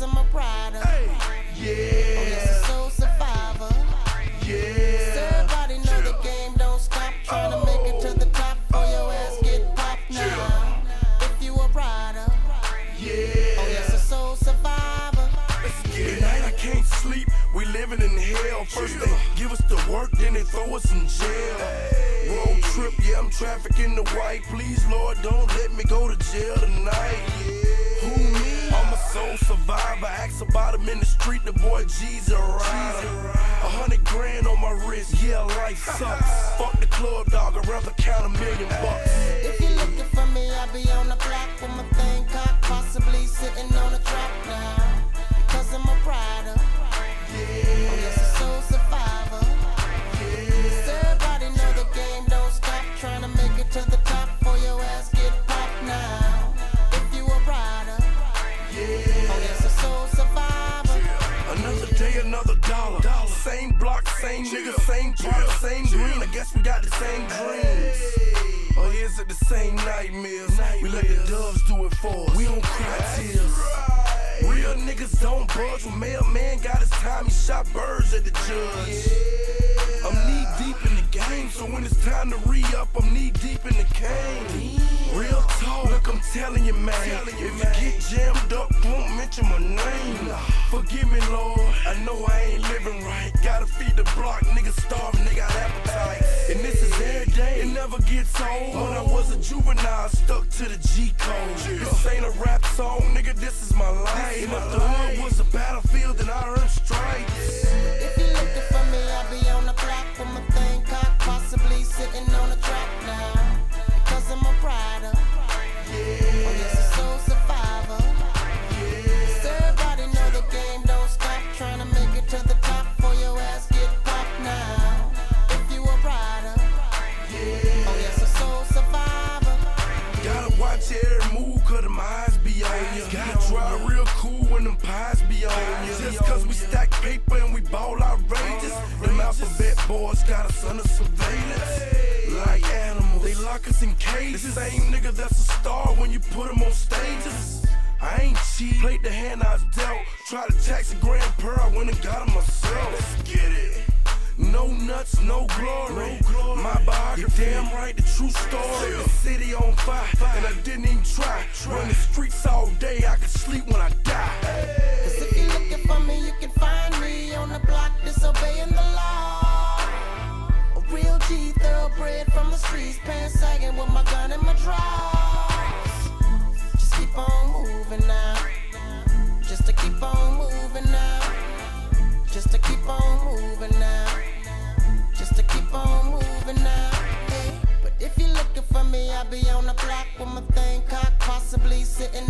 I'm a rider. Hey, Oh, yes, yeah, a soul survivor. So yeah. everybody know the game don't stop. Trying to oh. make it to the top for your ass get popped now. If you a rider, Yeah. oh yes, a soul survivor. let's. Tonight I can't sleep, we living in hell. First they give us the work, then they throw us in jail. Road trip, yeah, I'm trafficking the white. Please, Lord, don't let me go to jail in the boy G's a. A hundred grand on my wrist, yeah, life sucks. Fuck the club, dog, I'd rather count a million bucks. If you're looking for me, I'll be on the block with my another dollar. Same block, same nigga, same product, same green. I guess we got the same dreams. Or is it the same nightmares? We let the doves do it for us. We don't cry tears. Real niggas don't budge. When mailman got his time, he shot birds at the judge. I'm knee deep in the game, so when it's time to re up, I'm knee deep in the cane. Talk, look, I'm telling you, man. If you get jammed up, don't mention my name. Forgive me, Lord. I know I ain't living right. Gotta feed the block, niggas starving, they got appetite. And this is every day, it never gets old. When I was a juvenile, stuck to the G code. This ain't a rap song, nigga, this is my life. Cause them eyes be on ya. Gotta drive real cool when them pies be on ya. Just cause we stack paper and we ball outrageous. Them alphabet boys got us under surveillance. Like animals, they lock us in cages. The same nigga that's a star when you put him on stages. I ain't cheat, played the hand I was dealt. Tried to tax a grand per, I went and got him myself. Let's get it. No nuts, no glory. My biography, damn right, the true story. The city on fire, and I didn't even try. Run the streets all day, I could sleep when I die. Cause if you're looking for me, you can find me be on the block with my thing cocked, possibly sitting